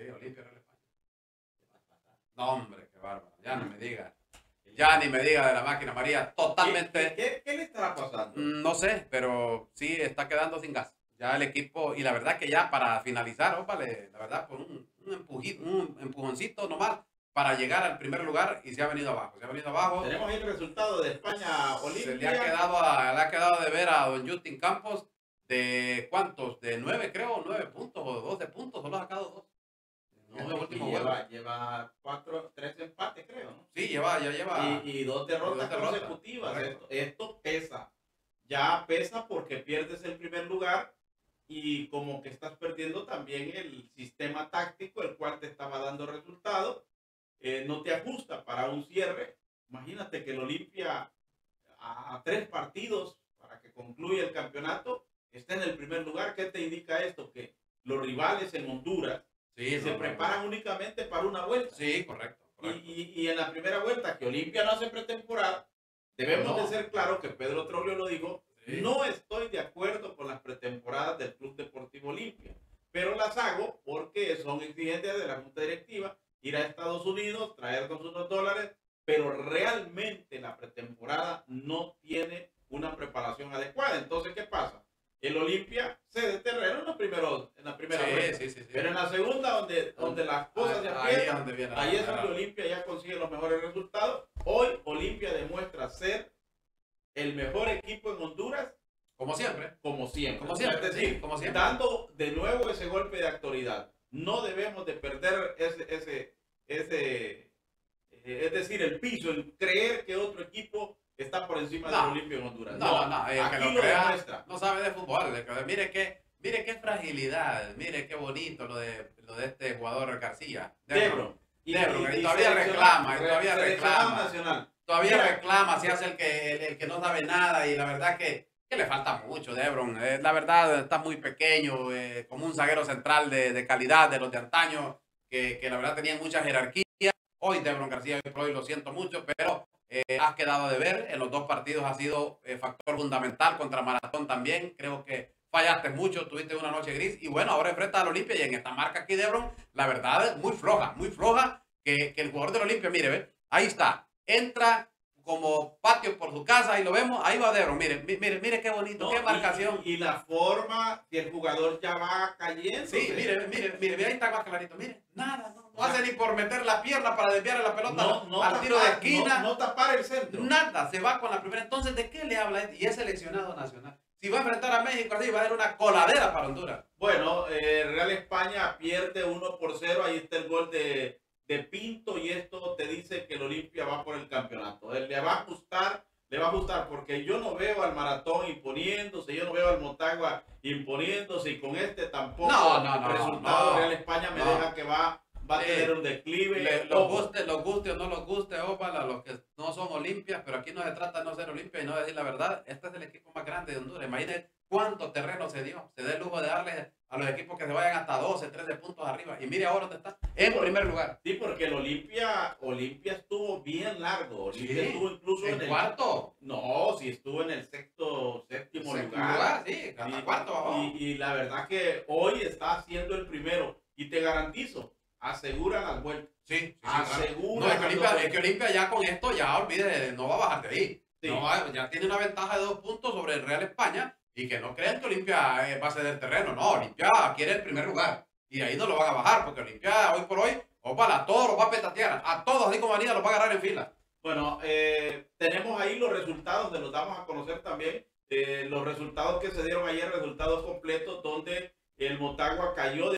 Sí, Olimpia Real España. No, hombre, qué bárbaro. Ya no me diga. Ya ni me diga de la máquina María. Totalmente. ¿Qué, qué, qué le estará pasando? Mm, No sé, pero sí está quedando sin gas. Ya el equipo, y la verdad que ya para finalizar, ópale, la verdad, por un, un, empuji- un empujoncito nomás para llegar al primer lugar y se ha venido abajo. Se ha venido abajo. Tenemos ahí el resultado de España Se Olimpia. le ha quedado, a- le ha quedado de ver a don Justin Campos de cuántos, de nueve creo, nueve puntos o doce puntos, solo ha sacado dos. No, lo y último lleva, juego. lleva cuatro, tres empates, creo, ¿no? Sí, lleva, ya lleva. Y, y dos derrotas dos derrotas, consecutivas. Esto, esto pesa. Ya pesa porque pierdes el primer lugar y como que estás perdiendo también el sistema táctico, el cual te estaba dando resultados. Eh, no te ajusta para un cierre. Imagínate que el Olimpia a, a tres partidos para que concluya el campeonato está en el primer lugar. ¿Qué te indica esto? Que los rivales en Honduras sí, no, se no, preparan únicamente para una vuelta. Sí, correcto. Y, correcto. y- y en la primera vuelta que Olimpia no hace pretemporada, debemos No. de ser claros que Pedro Troglio lo dijo, Sí. no estoy de acuerdo con las pretemporadas del Club Deportivo Olimpia, pero las hago porque son exigentes de la Junta Directiva, ir a Estados Unidos, traernos unos dólares, pero realmente la pretemporada no tiene una preparación adecuada. Entonces, ¿qué pasa? El Olimpia cede terreno en, los primeros, primera Sí, vuelta. sí, sí, sí. Pero en la segunda, donde, donde las cosas se Ahí- ahí aprietan, es Ahí es donde Olimpia ya consigue los mejores resultados. Hoy Olimpia demuestra ser el mejor equipo en Honduras Como siempre. como siempre. Como siempre, es decir, como siempre. dando de nuevo ese golpe de actualidad. No debemos de perder ese, ese, ese eh, es decir, el piso, el creer que otro equipo está por encima No. del Olimpia en Honduras. No, no, no. que lo lo crea demuestra. no sabe de fútbol. el que- Mire qué, fragilidad. Mire qué bonito lo de, lo de este jugador García. Debron. Y, Debron, y- y todavía reclama, todavía reclama. nacional. Todavía Mira. reclama, se hace el que, el, el que no sabe nada y la verdad que, que le falta mucho, Debron. Eh, la verdad está muy pequeño, eh, como un zaguero central de, de calidad de los de antaño, que, que la verdad tenían mucha jerarquía. Hoy Debron García, hoy lo siento mucho, pero eh, has quedado de ver. En los dos partidos ha sido eh, factor fundamental contra Maratón también. Creo que fallaste mucho, tuviste una noche gris y bueno, ahora enfrenta al Olimpia y en esta marca aquí Debron, la verdad es muy floja, muy floja que, que el jugador del Olimpia, mire, ve, ahí está, entra como patio por su casa, ahí lo vemos, ahí va Debron, mire, mi- mire, mire qué bonito, No, qué y- marcación. Y, y la forma que el jugador ya va cayendo. Sí, mire, mire, mire, ve, ahí está más clarito, mire, nada, no, no hace ni por meter la pierna para desviar la pelota no, no al tiro de esquina. No, tapar el centro. Nada, se va con la primera. Entonces, ¿de qué le habla? Y es seleccionado nacional. Si va a enfrentar a México así, va a ser una coladera para Honduras. Bueno, eh, Real España pierde 1 por 0. Ahí está el gol de, de Pinto y esto te dice que el Olimpia va por el campeonato. Él le va a gustar, le va a gustar porque yo no veo al Maratón imponiéndose, yo no veo al Motagua imponiéndose y con este tampoco No, no, no, el resultado no. Real España me deja que va, va a Sí. tener un declive. Le- los los guste o no los guste, ópala, los que pero aquí no se trata de no ser Olimpia y no decir la verdad. Este es el equipo más grande de Honduras. Imagínense cuánto terreno se dio. Se da el lujo de darle a los equipos que se vayan hasta 12, 13 puntos arriba. Y mire ahora dónde está. En primer lugar. Sí, porque el Olimpia, Olimpia estuvo bien largo. Olimpia Sí, estuvo incluso en, En el cuarto. No, sí estuvo en el sexto, séptimo lugar. lugar, sí, hasta Y- cuarto. Y, y la verdad que hoy está siendo el primero. Y te garantizo, asegura las vueltas. Sí, sí, sí, Asegura No, es que, Olimpia, dos es que Olimpia ya con esto ya olvide, no va a bajar de ahí. Sí. No va- ya tiene una ventaja de dos puntos sobre el Real España y que no crean que Olimpia eh, va a ceder terreno. No, Olimpia quiere el primer lugar y de ahí no lo van a bajar porque Olimpia hoy por hoy, opala, a todos los va a petatear, a todos, así como Avenida los va a agarrar en fila. Bueno, eh, tenemos ahí los resultados, de los damos a conocer también. eh, los resultados que se dieron ayer, resultados completos, donde el Motagua cayó de